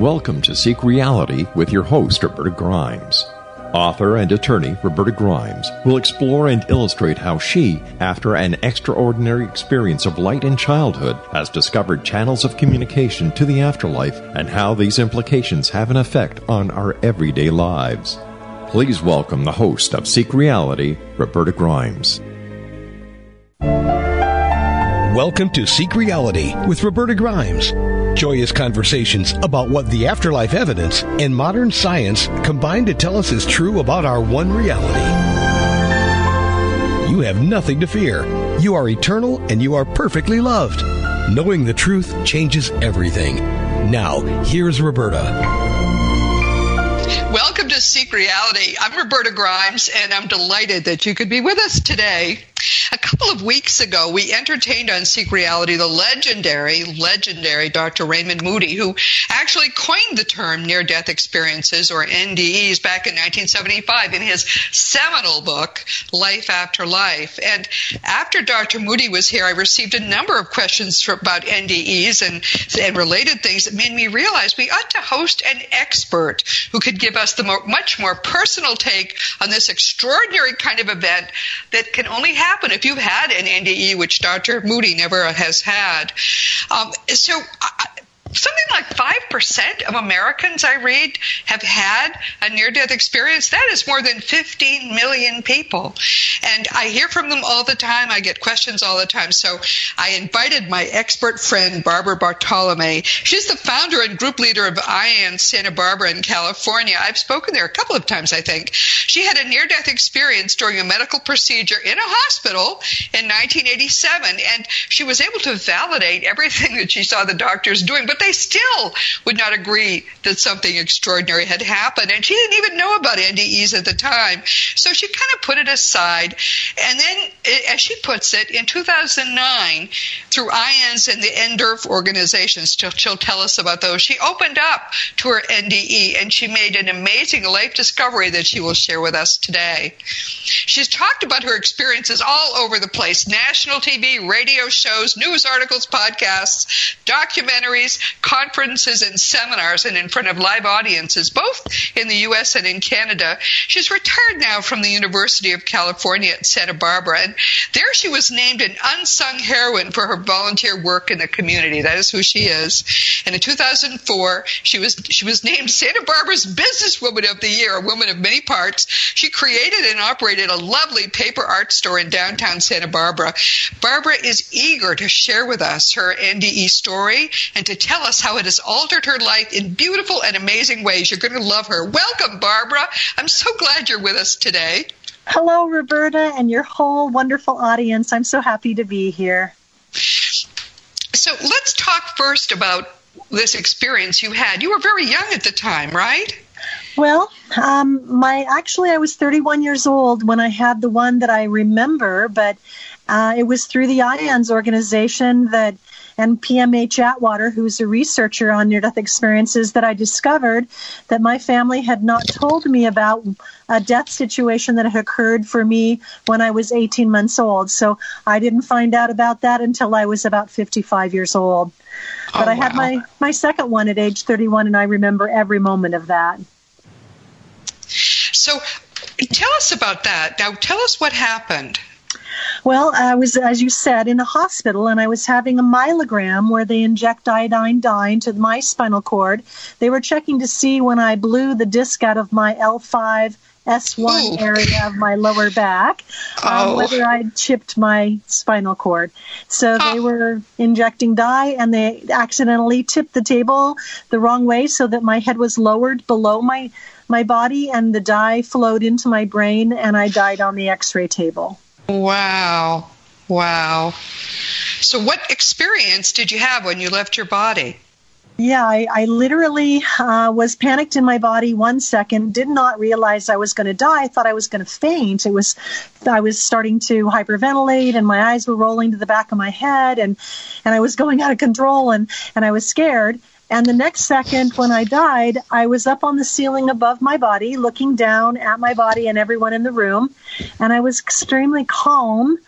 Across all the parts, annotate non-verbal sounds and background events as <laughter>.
Welcome to Seek Reality with your host, Roberta Grimes. Author and attorney Roberta Grimes will explore and illustrate how she, after an extraordinary experience of light in childhood, has discovered channels of communication to the afterlife and how these implications have an effect on our everyday lives. Please welcome the host of Seek Reality, Roberta Grimes. Welcome to Seek Reality with Roberta Grimes. Joyous conversations about what the afterlife evidence and modern science combine to tell us is true about our one reality. You have nothing to fear. You are eternal and you are perfectly loved. Knowing the truth changes everything. Now, here's Roberta. Welcome to Seek Reality. I'm Roberta Grimes, and I'm delighted that you could be with us today. A couple of weeks ago, we entertained on Seek Reality the legendary, legendary Dr. Raymond Moody, who actually coined the term near death experiences or NDEs back in 1975 in his seminal book, Life After Life. And after Dr. Moody was here, I received a number of questions about NDEs and, and related things that made me realize we ought to host an expert who could give us the more, much more personal take on this extraordinary kind of event that can only happen if you've had an NDE, which Dr. Moody never has had. Um, so, I, something like 5% of Americans I read have had a near death experience. That is more than 15 million people. And I hear from them all the time. I get questions all the time. So I invited my expert friend, Barbara Bartolome. She's the founder and group leader of IANDS Santa Barbara in California. I've spoken there a couple of times, I think. She had a near death experience during a medical procedure in a hospital in 1987. And she was able to validate everything <laughs> that she saw the doctors doing. But they still would not agree that something extraordinary had happened. And she didn't even know about NDEs at the time. So she kind of put it aside. And then, eh, as she puts it, in 2009, through IANDS and the NDERF organizations, she'll, she'll tell us about those, she opened up to her NDE and she made an amazing life discovery that she will share with us today. She's talked about her experiences all over the place national TV, radio shows, news articles, podcasts, documentaries, conferences and seminars and in front of live audiences, both in the U.S. and in Canada. She's retired now from the University of California at Santa Barbara, and there she was named an unsung heroine for her volunteer work in the community. That is who she is. And in 2004, she was she was named Santa Barbara's Businesswoman of the Year, a woman of many parts. She created and operated a lovely paper art store in downtown Santa Barbara. Barbara is eager to share with us her NDE story and to tell us us how it has altered her life in beautiful and amazing ways. You're going to love her. Welcome, Barbara. I'm so glad you're with us today. Hello, Roberta, and your whole wonderful audience. I'm so happy to be here. So let's talk first about this experience you had. You were very young at the time, right? Well, um, my actually I was 31 years old when I had the one that I remember, but uh, it was through the IANDS organization that and PMH Atwater, who's a researcher on near death experiences, that I discovered that my family had not told me about a death situation that had occurred for me when I was 18 months old. So I didn't find out about that until I was about 55 years old. Oh, but oh, I had my, my second one at age 31, and I remember every moment of that. So tell us about that. Now, tell us what happened. Well, I was, as you said, in a hospital and I was having a myelogram where they inject iodine dye into my spinal cord. They were checking to see when I blew the disc out of my L5 S1 Ooh. area of my lower back, um, oh. whether I'd chipped my spinal cord. So oh. they were injecting dye and they accidentally tipped the table the wrong way so that my head was lowered below my, my body and the dye flowed into my brain and I died on the x ray table. Wow. Wow. So, what experience did you have when you left your body? Yeah, I, I literally uh, was panicked in my body one second. Did not realize I was going to die. I thought I was going to faint. It was, I was starting to hyperventilate, and my eyes were rolling to the back of my head, and and I was going out of control, and and I was scared. And the next second, when I died, I was up on the ceiling above my body, looking down at my body and everyone in the room. And I was extremely calm.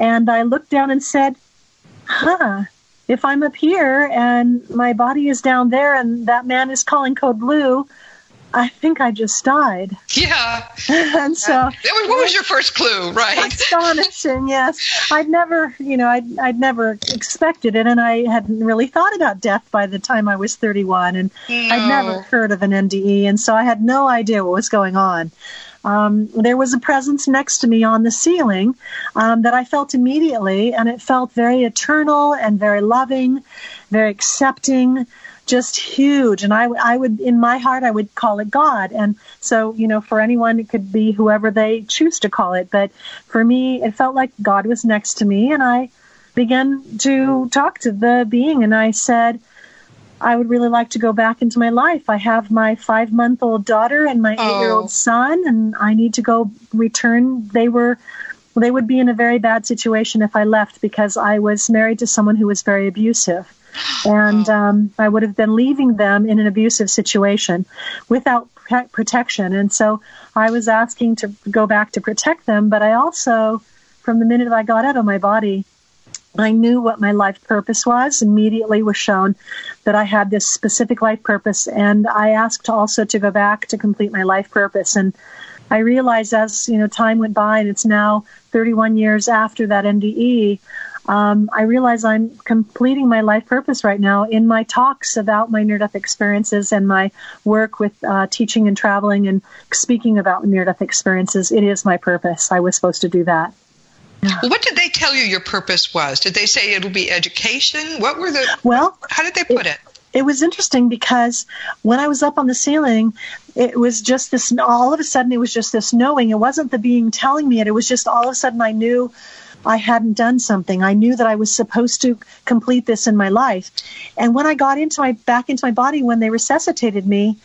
And I looked down and said, Huh, if I'm up here and my body is down there and that man is calling code blue, I think I just died. <laughs> Yeah. and so, what was your first clue, right? Astonishing, yes. I'd never, you know, I'd, I'd never expected it, and I hadn't really thought about death by the time I was 31, and no. I'd never heard of an NDE, and so I had no idea what was going on. Um, there was a presence next to me on the ceiling um, that I felt immediately, and it felt very eternal and very loving, very accepting just huge. And I, I would, in my heart, I would call it God. And so, you know, for anyone, it could be whoever they choose to call it. But for me, it felt like God was next to me. And I began to talk to the being. And I said, I would really like to go back into my life. I have my five month old daughter and my eight year old oh. son, and I need to go return. They were. They would be in a very bad situation if I left because I was married to someone who was very abusive and um, I would have been leaving them in an abusive situation without protection. And so I was asking to go back to protect them, but I also, from the minute I got out of my body, I knew what my life purpose was. Immediately was shown that I had this specific life purpose, and I asked also to go back to complete my life purpose. And I realized as you know time went by, and it's now 31 years after that NDE um, I realize I'm completing my life purpose right now in my talks about my near death experiences and my work with uh, teaching and traveling and speaking about near death experiences. It is my purpose. I was supposed to do that. What did they tell you your purpose was? Did they say it'll be education? What were the well? How did they put it? it? It was interesting because when I was up on the ceiling, it was just this. All of a sudden, it was just this knowing. It wasn't the being telling me it. It was just all of a sudden I knew I hadn't done something. I knew that I was supposed to complete this in my life. And when I got into my back into my body when they resuscitated me,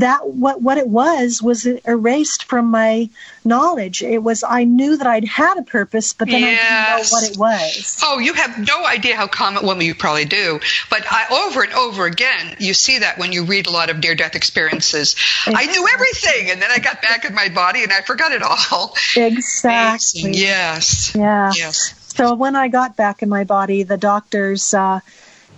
that what what it was was erased from my knowledge. It was I knew that I'd had a purpose, but then yes. I didn't know what it was. Oh, you have no idea how common. Well, you probably do, but I, over and over again, you see that when you read a lot of near-death experiences. Exactly. I knew everything, and then I got back in my body, and I forgot it all. Exactly. Amazing. Yes. Yeah. Yes. So when I got back in my body, the doctors. Uh,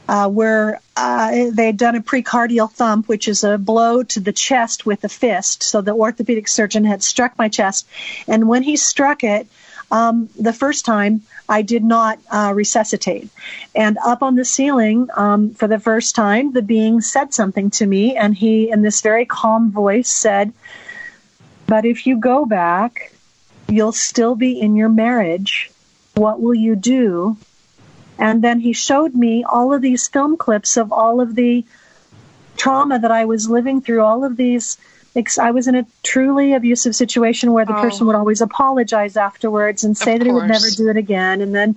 uh, where uh, they'd done a precardial thump, which is a blow to the chest with a fist. So the orthopedic surgeon had struck my chest, and when he struck it, um, the first time I did not uh, resuscitate. And up on the ceiling, um, for the first time, the being said something to me, and he, in this very calm voice, said, "But if you go back, you'll still be in your marriage. What will you do and then he showed me all of these film clips of all of the trauma that I was living through, all of these. I was in a truly abusive situation where the oh. person would always apologize afterwards and say that he would never do it again. And then,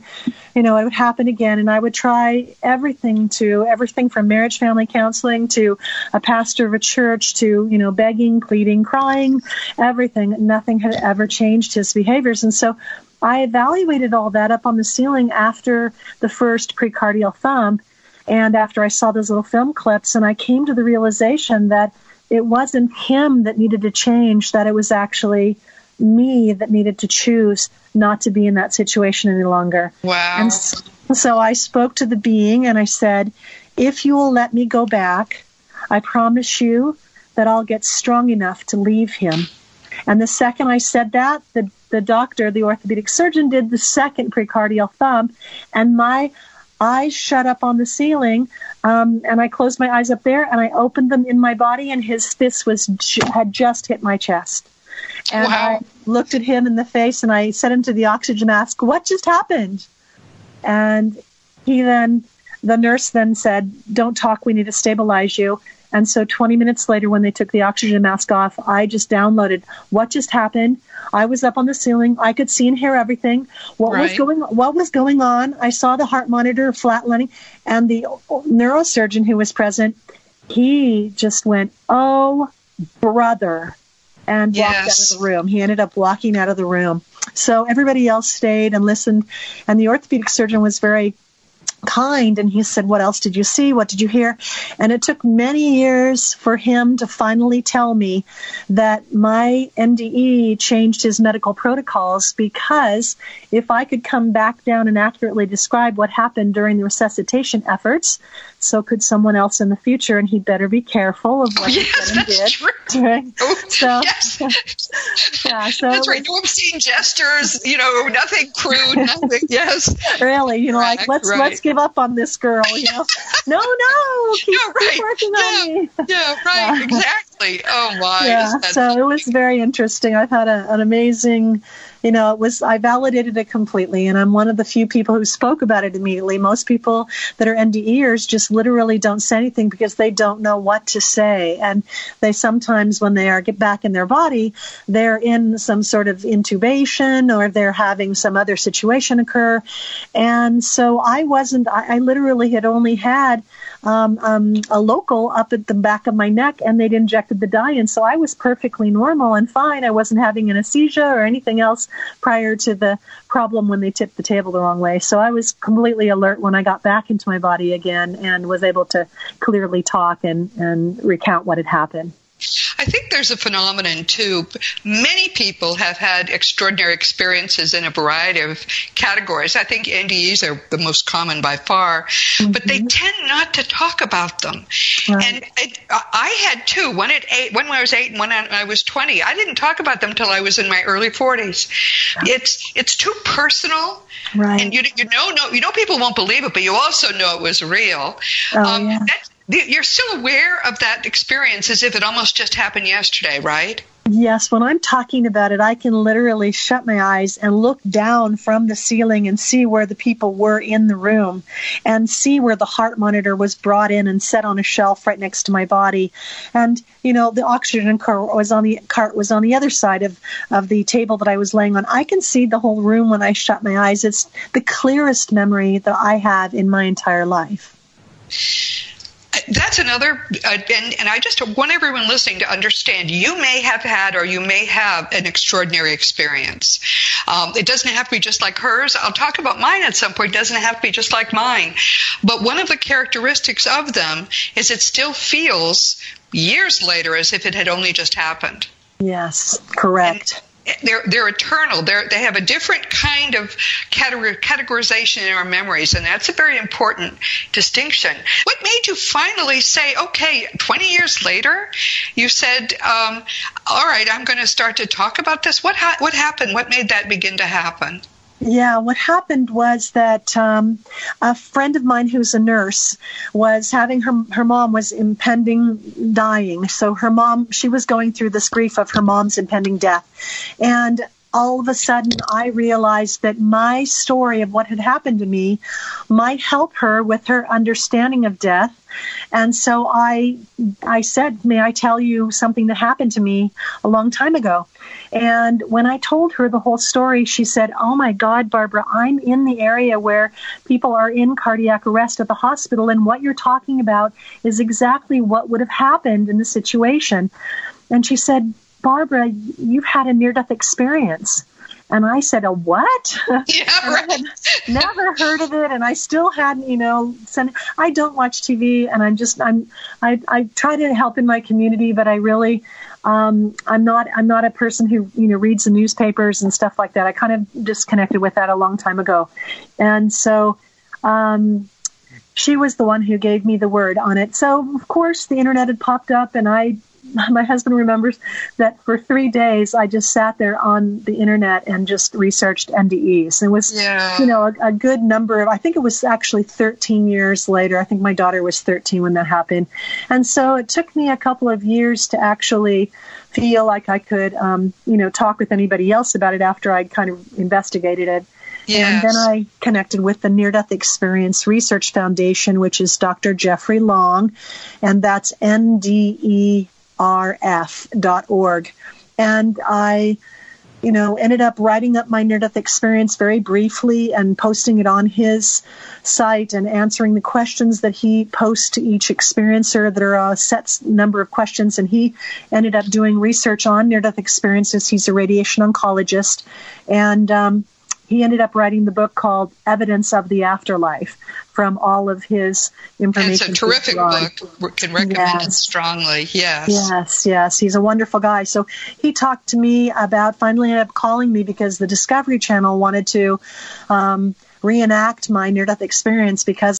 you know, it would happen again. And I would try everything to everything from marriage family counseling to a pastor of a church to, you know, begging, pleading, crying, everything. Nothing had ever changed his behaviors. And so I evaluated all that up on the ceiling after the first precardial thump and after I saw those little film clips, and I came to the realization that it wasn't him that needed to change, that it was actually me that needed to choose not to be in that situation any longer. Wow. And so I spoke to the being and I said, if you will let me go back, I promise you that I'll get strong enough to leave him. And the second I said that, the the doctor, the orthopedic surgeon, did the second precardial thump, and my eyes shut up on the ceiling, um, and I closed my eyes up there, and I opened them in my body, and his fist was had just hit my chest. And wow. I looked at him in the face, and I said into the oxygen mask, "What just happened?" And he then, the nurse then said, "Don't talk. We need to stabilize you." And so 20 minutes later, when they took the oxygen mask off, I just downloaded what just happened. I was up on the ceiling. I could see and hear everything. What right. was going What was going on? I saw the heart monitor flatlining, and the neurosurgeon who was present, he just went, "Oh, brother," and walked yes. out of the room. He ended up walking out of the room. So everybody else stayed and listened, and the orthopedic surgeon was very kind. And he said what else did you see? What did you hear? And it took many years for him to finally tell me that my NDE changed his medical protocols because if I could come back down and accurately describe what happened during the resuscitation efforts so could someone else in the future. And he'd better be careful of what yes, he did. true. <laughs> Oh, so, <laughs> yes. yeah, so that's right. no obscene gestures you know nothing crude <laughs> nothing yes. Really you know right, like let's right. let's give up on this girl. You know, <laughs> no, no, keep, no, right. keep working yeah. on me. Yeah, right, yeah. <laughs> exactly. Oh my. Yeah, so it was very interesting. I've had a, an amazing you know, it was, I validated it completely. And I'm one of the few people who spoke about it immediately. Most people that are NDEers just literally don't say anything because they don't know what to say. And they sometimes, when they are get back in their body, they're in some sort of intubation or they're having some other situation occur. And so I wasn't, I, I literally had only had um, um, a local up at the back of my neck and they'd injected the dye in. So I was perfectly normal and fine. I wasn't having anesthesia or anything else prior to the problem when they tipped the table the wrong way. So I was completely alert when I got back into my body again and was able to clearly talk and, and recount what had happened. I think there's a phenomenon too. Many people have had extraordinary experiences in a variety of categories. I think NDEs are the most common by far, mm-hmm. but they mm-hmm. tend not to talk about them. Right. And it, I had two, one at eight, one when I was eight and one when I was 20. I didn't talk about them until I was in my early 40s. It's, it's too personal. Right. And you, you know, no, you know, people won't believe it, but you also know it was real. Oh, um, yeah you're still aware of that experience as if it almost just happened yesterday, right? Yes, when I'm talking about it, I can literally shut my eyes and look down from the ceiling and see where the people were in the room and see where the heart monitor was brought in and set on a shelf right next to my body. And, you know, the oxygen cart was on the cart was on the other side of, of the table that I was laying on. I can see the whole room when I shut my eyes. It's the clearest memory that I have in my entire life that's another, uh, and, and I just want everyone listening to understand you may have had or you may have an extraordinary experience. Um, it doesn't have to be just like hers. I'll talk about mine at some point. It doesn't have to be just like mine. But one of the characteristics of them is it still feels years later as if it had only just happened. Yes, correct. And, they're they're eternal. They're, they have a different kind of categorization in our memories, and that's a very important distinction. What made you finally say, okay, 20 years later, you said, um, all right, I'm going to start to talk about this? What ha- what happened? What made that begin to happen? Yeah, what happened was that um, a friend of mine who's a nurse was having her her mom was impending dying. So her mom, she was going through this grief of her mom's impending death, and all of a sudden I realized that my story of what had happened to me might help her with her understanding of death. And so I I said, "May I tell you something that happened to me a long time ago?" And when I told her the whole story, she said, "Oh my god, Barbara, I'm in the area where people are in cardiac arrest at the hospital and what you're talking about is exactly what would have happened in the situation." And she said, Barbara, you've had a near death experience. And I said, a what? <laughs> Yeah, right. Never heard of it. And I still hadn't, you know, sent, I don't watch TV and I'm just, I'm, I, I try to help in my community, but I really, um, I'm not, I'm not a person who, you know, reads the newspapers and stuff like that. I kind of disconnected with that a long time ago. And so, um, she was the one who gave me the word on it. So, of course, the internet had popped up, and I my husband remembers that for three days I just sat there on the internet and just researched NDEs. It was, yeah. you know, a, a, good number of, I think it was actually 13 years later. I think my daughter was 13 when that happened. And so it took me a couple of years to actually feel like I could, um, you know, talk with anybody else about it after I'd kind of investigated it. Yes. And then I connected with the Near Death Experience Research Foundation, which is Dr. Jeffrey Long, and that's NDE rf.org. And I, you know, ended up writing up my near death experience very briefly and posting it on his site and answering the questions that he posts to each experiencer. There are a set number of questions, and he ended up doing research on near death experiences. He's a radiation oncologist. And, um, he ended up writing the book called Evidence of the Afterlife from all of his information. It's a terrific book. Can recommend yes. it strongly. Yes. Yes, yes. He's a wonderful guy. So he talked to me about finally ended up calling me because the Discovery Channel wanted to um, reenact my near death experience because